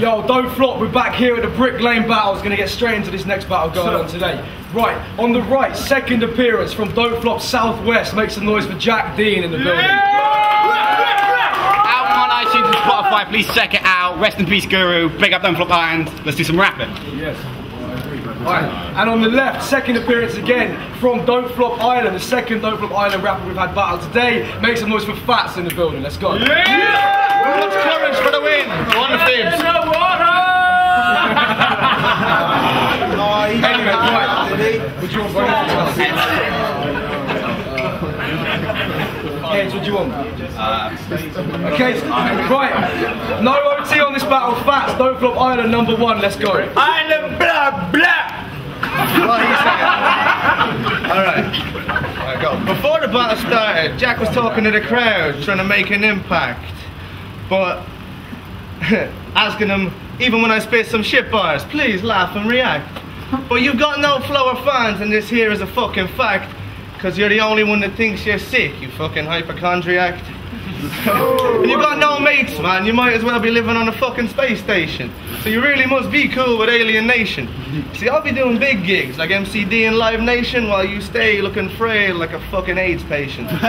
Yo, don't flop, we're back here at the Brick Lane Battle. We're gonna get straight into this next battle going on today. Right, on the right, second appearance from Don't Flop Southwest. Make some noise for Jack Dean in the building. Out on iTunes and Spotify, please check it out. Rest in peace, Guru. Big up Don't Flop Island. Let's do some rapping. Yes. Right. And on the left, second appearance again from Don't Flop Island, the second Don't Flop Island rapper we've had battle today. Make some noise for Phats in the building. Let's go. Yeah, Much courage for the win. One of. Anyway, right. Would you want? Heads, what do you want? okay, right. No OT on this battle. Phats, Don't Flop Island number one. Let's go. Island blah blah. Alright. go. Before the battle started, Jack was talking to the crowd, trying to make an impact. But asking them, even when I spit some shit bars, please laugh and react. But you've got no flow of fans, and this here is a fucking fact. Cause you're the only one that thinks you're sick, you fucking hypochondriac. And you've got no mates, man. You might as well be living on a fucking space station. So you really must be cool with Alien Nation. See, I'll be doing big gigs like MCD and Live Nation while you stay looking frail like a fucking AIDS patient.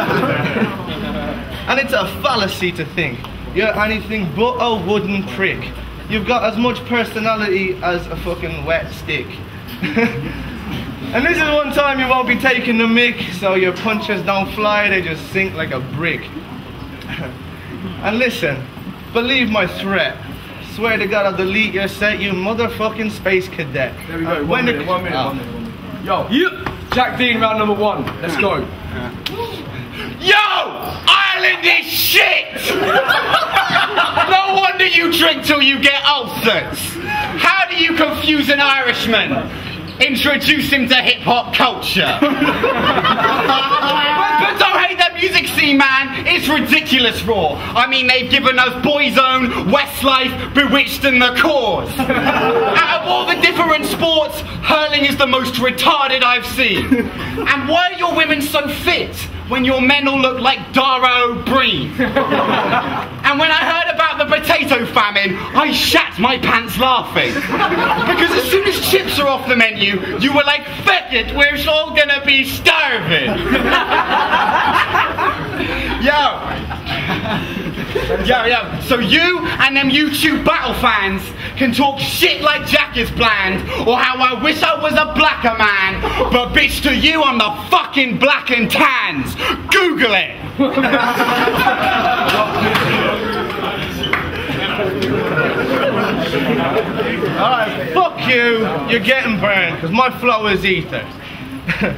and it's a fallacy to think you're anything but a wooden prick. You've got as much personality as a fucking wet stick. and this is one time you won't be taking the mic, so your punches don't fly, they just sink like a brick. And listen, believe my threat. Swear to God I'll delete your set, you motherfucking space cadet. There we go. Uh, one, minute, one minute, Oh. one minute, one minute. Yo, Jack Dean, round number one. Let's go. Yo! Ireland is shit! no wonder you drink till you get ulcers. How do you confuse an Irishman? Introduce him to hip hop culture. but, but don't hate that music scene, man. It's ridiculous raw. I mean, they've given us Boyzone, Westlife, Bewitched, and The Corrs. Out of all the different sports, hurling is the most retarded I've seen. And why are your women so fit when your men all look like Dara Ó Briain? and when I heard about the potato famine, I shat my pants laughing. Because as soon as chips are off the menu, you were like, fuck it, we're all gonna be starving. Yo. Yo, yo. So you and them YouTube battle fans can talk shit like Jack is bland, or how I wish I was a blacker man, but bitch to you I'm the fucking black and tans. Google it. Alright, fuck you. You're getting burned, because my flow is ether.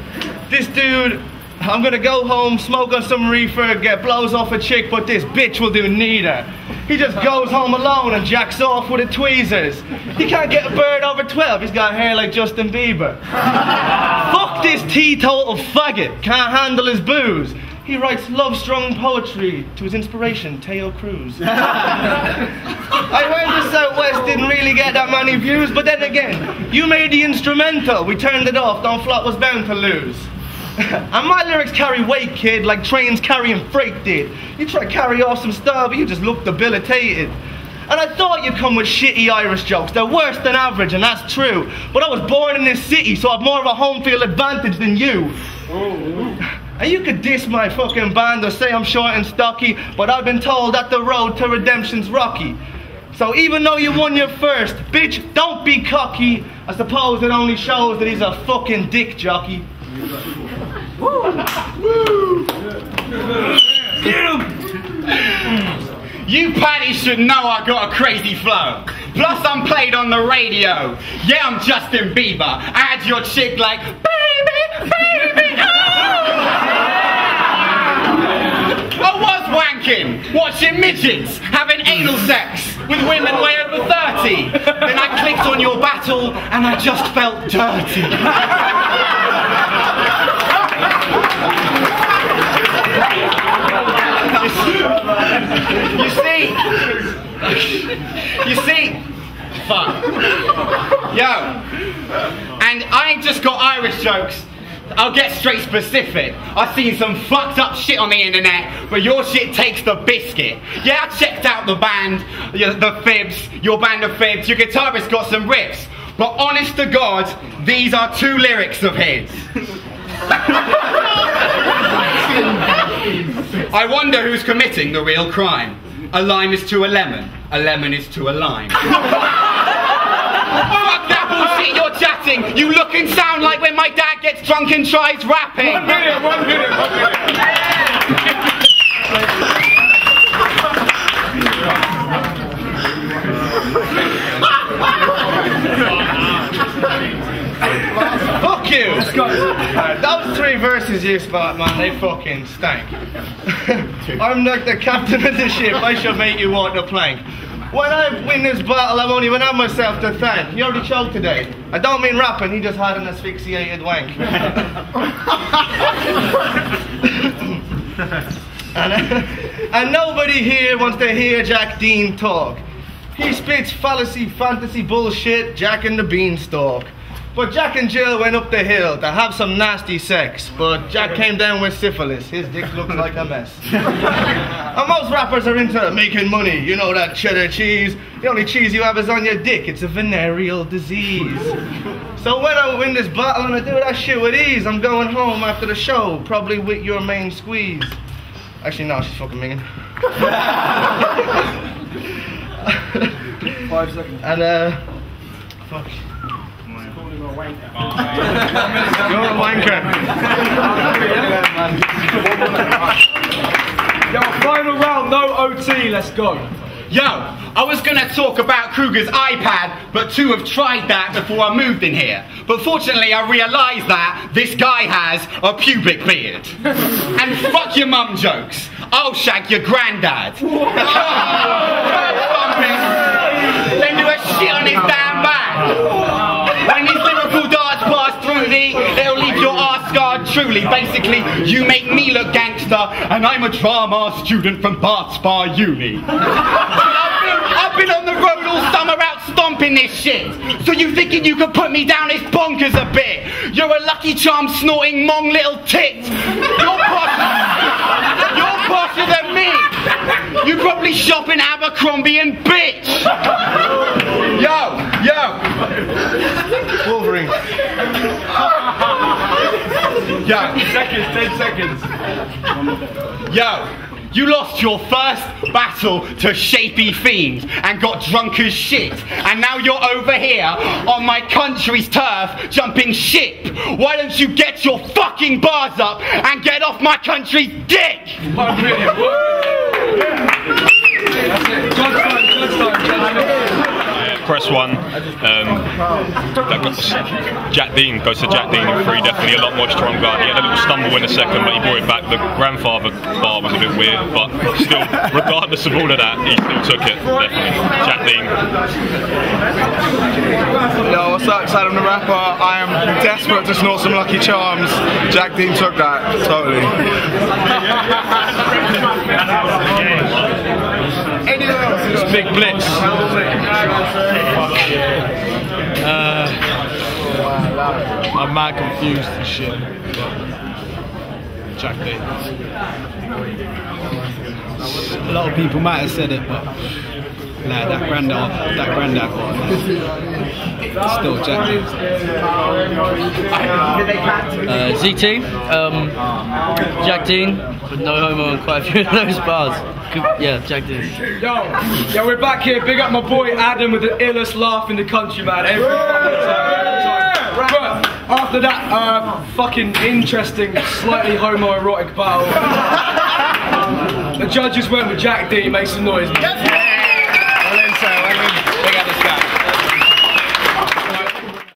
this dude, I'm gonna go home, smoke on some reefer, get blows off a chick, but this bitch will do neither. He just goes home alone and jacks off with the tweezers. He can't get a bird over 12, he's got hair like Justin Bieber. Fuck this teetotal faggot, can't handle his booze. He writes love-strong poetry to his inspiration, Teo Cruz. I went to Southwest, didn't really get that many views, but then again, you made the instrumental. We turned it off. Don't Flop was bound to lose. and my lyrics carry weight, kid, like trains carrying freight did. You try to carry off some but you just look debilitated. And I thought you'd come with shitty Irish jokes. They're worse than average, and that's true. But I was born in this city, so I've more of a home field advantage than you. And you could diss my fucking band or say I'm short and stocky, but I've been told that the road to redemption's rocky. So even though you won your first, bitch, don't be cocky. I suppose it only shows that he's a fucking dick jockey. You Paddy should know I got a crazy flow. Plus I'm played on the radio. Yeah, I'm Justin Bieber. I had your chick like, baby, baby, oh! I was wanking, watching midgets, having anal sex with women way over 30. Then I clicked on your battle and I just felt dirty. You see, you see, fuck. Yo, and I ain't just got Irish jokes. I'll get straight specific. I've seen some fucked up shit on the internet, but your shit takes the biscuit. Yeah, I checked out the band, the Fibs, your band of Fibs. Your guitarist got some riffs, but honest to God, these are two lyrics of his. I wonder who's committing the real crime. A lime is to a lemon, a lemon is to a lime. Fuck that bullshit you're chatting! You look and sound like when my dad gets drunk and tries rapping! One minute, one minute, one minute. Fuck you! Those three verses you spot, man, they fucking stank. I'm like the captain of the ship, I shall make you walk the plank. When I win this battle, I won't even have myself to thank. You already choked today. I don't mean rapping, he just had an asphyxiated wank. and, and nobody here wants to hear Jack Dean talk. He spits fallacy, fantasy bullshit, Jack and the Beanstalk. But Jack and Jill went up the hill to have some nasty sex, but Jack came down with syphilis. His dick looks like a mess. and most rappers are into making money. You know that cheddar cheese. The only cheese you have is on your dick. It's a venereal disease. So when I win this battle and I do that shit with ease, I'm going home after the show, probably with your main squeeze. Actually, no, she's fucking minging. Five seconds. And uh, fuck. You're a wanker. Yo, final round, no OT, let's go. Yo, I was gonna talk about Kruger's iPad, but two have tried that before I moved in here. But fortunately, I realised that this guy has a pubic beard. and fuck your mum jokes. I'll shag your granddad. then do a shit on his damn pass it'll leave your ass scarred truly. Basically, you make me look gangster, and I'm a drama student from Bath Spa Uni. I've been, I've been on the road all summer out stomping this shit. So you thinking you could put me down is bonkers a bit. You're a lucky charm snorting mong little tit. You're posher, you're posher than me. You probably shop in Abercrombie and bitch. Yo, yo, Wolverine. yo. Seconds, ten seconds. Yo, you lost your first battle to Shapy Fiend and got drunk as shit. And now you're over here on my country's turf jumping ship. Why don't you get your fucking bars up and get off my country's dick? One minute. That's it. Judge time, judge time, judge time. Press one. Um, that got, Jack Dean goes to Jack Dean in three, definitely a lot more strong stronger. He had a little stumble in a second, but he brought it back. The grandfather bar was a bit weird, but still, regardless of all of that, he still took it. Definitely. Jack Dean. Yo, what's up, Adam the Rapper? I am desperate to snort some Lucky Charms. Jack Dean took that, totally. It's Big Blitz. Uh, I'm mad confused and shit. Jack. A lot of people might have said it, but nah, that granddad, that granddad one, still Jack Uh, ZT, um, Jack Dean, with no homo on quite a few of those bars. Yeah, Jack Dean. Yo, yo, we're back here. Big up my boy Adam with the illest laugh in the country, man. Every. But after that uh, fucking interesting, slightly homoerotic battle, the judges went with Jack D. Make some noise. man.